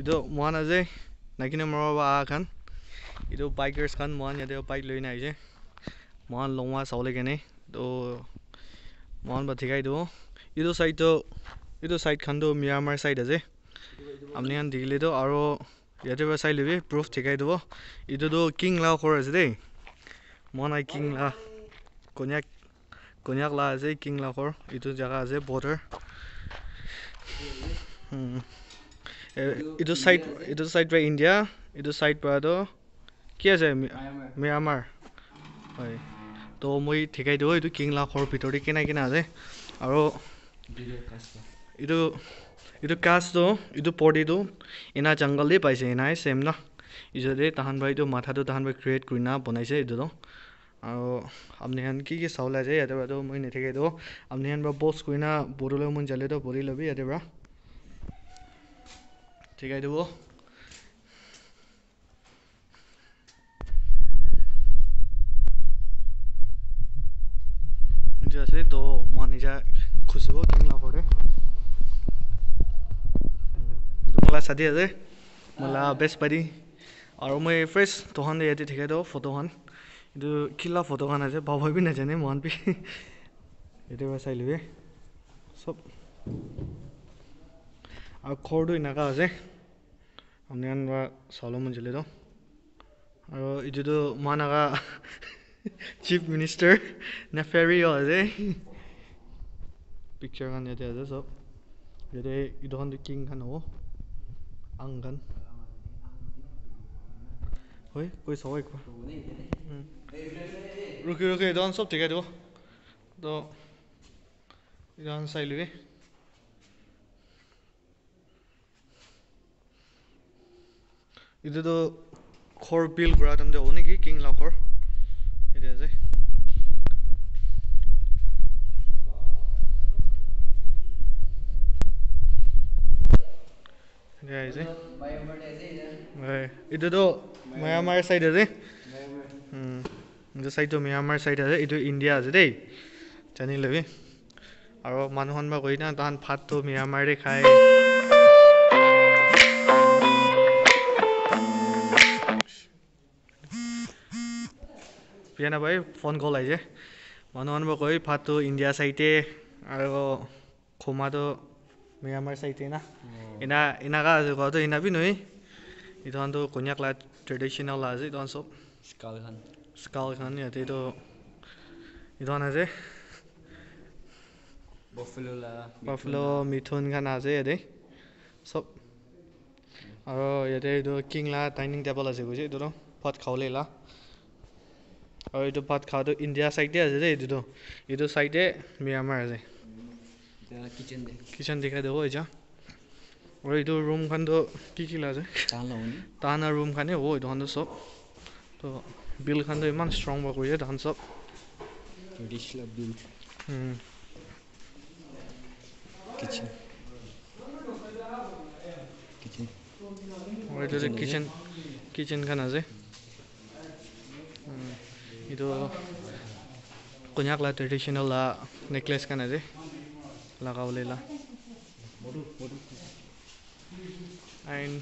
এইটো মহান আছে নাইকিনে মৰব আহা খান এইটো বাইকাৰ্ছ খান মহান ইয়াতে বাইক লৈ কিনে আহিছে মহান লঙা চাবলৈ কেনে তো মহান বা ঠিকাই দিব এইটো চাইডটো এইটো চাইড খানটো মিৰামাৰ চাইড আছে আপুনি খান দেখিলেতো আৰু ইয়াতে পৰা চাই ল'বি প্ৰুফ ঠিকাই দিব এইটোতো কিং লা খৰ আছে দেই মহান আই কিং লা কন্যাক কন্যাক লা আছে কিং লাখৰ এইটো জেগা আছে বৰ্ডাৰ এইটো চাইড এইটো চাইড পৰা ইণ্ডিয়া এইটো চাইড পৰাতো কি আছে ম্যানমাৰ হয় তো মই ঠিকাই দিব এইটো কিং লাখৰ ভিতৰতে কেনে কেনে আছে আৰু এইটো এইটো কাজটো এইটো পৰ্টিটো এনা জংঘলেই পাইছে এনাই চেম ন ইজতে তাহান ভাই এইটো মাথাটো তাহান ভাই ক্ৰিয়েট কৰি না বনাইছে এইটোতো আৰু আপুনি খান কি কি চাউল আছে ইয়াতে পৰাতো মই নেথাকে দিব আপুনি খান পৰা পষ্ট কৰি না বড়োলৈ মন যালেতো বড়ি ল'বি ইয়াতে পৰা ঠিকাই দিব এইটো আছে তো মই নিজা খুচিব কিং লাখৰে এইটো মোলা চাদি আছে মোলা বেষ্ট বাদি আৰু মই ফাৰ্ষ্ট তখন ইয়াতে ঠিকাই দিওঁ ফটোখন এইটো কিলা ফটোখন আছে বাবাই বি নাজানে মহান বি এইটো পৰা চাই ল'বি চব আৰু খৰটো এনেকুৱা আছে। আপুনি বা চাউল মঞ্জিলে তো আৰু এইটোতো মহান আগা চিফ মিনিষ্টাৰ নে ফেৰিও আছে পিকচাৰখন ইয়াতে আছে চব। ইয়াতে এইটোখনটো কিং খান হ'ব। আং খান। হয় কৈ চাব একবাৰ ৰখি ৰখি এইটোখন চব ঠিকাই দিব। তো এইটোখন চাই ল'বি। এইটোতো খৰ বিল কৰা তাৰমানে হ'ব নেকি? কিং লাখৰ এতিয়া হয় এইটোতো ম্যানমাৰ চাইড আছে। এইটো চাইডটো ম্যানমাৰ চাইড আছে এইটো ইণ্ডিয়া আছে দেই। জানি ল'বি আৰু মানুহখন বা কৈ না তাহান ভাতটো ম্যানমাৰে খায়। বিয়া নাপাই ফোন কল আহিছে মানুহখন বা কৈ ভাতটো ইণ্ডিয়া চাইডে আৰু খোমাটো ম্যানমাৰ চাইডে না এনা এনেকা আছে ঘৰটো এনাবি নহয় এইটোখনটো কন্যাক লা ট্ৰেডিশ্যনেল আছে এইটোখন চব স্কাল খান ইয়াতে এইটো এইটোখন আছে বাফেলো মিথুন খান আছে ইয়াতে চব আৰু ইয়াতে এইটো কিং লা ডাইনিং টেবল আছে কৈছে এইটোতো ভাত খাবলৈ লা আৰু এইটো ভাত খাওঁটো ইণ্ডিয়া চাইডে আছে দেই এইটোতো এইটো চাইডে ম্যানমাৰ আছে কিচেন দেখাই দিব এতিয়া আৰু এইটো ৰুমখনটো কি কি আছে তাহানা ৰুম খানে হ'ব এইটোখনটো চব তো বিলখনটো ইমান ষ্ট্ৰং বা কৰিছে তাহান চব কিচেন কিচেনখন আছে এইটো কন্যাক লা ট্ৰেডিশ্যনেল লা নেকলেছ কানে যে লগাবলৈ লা আইন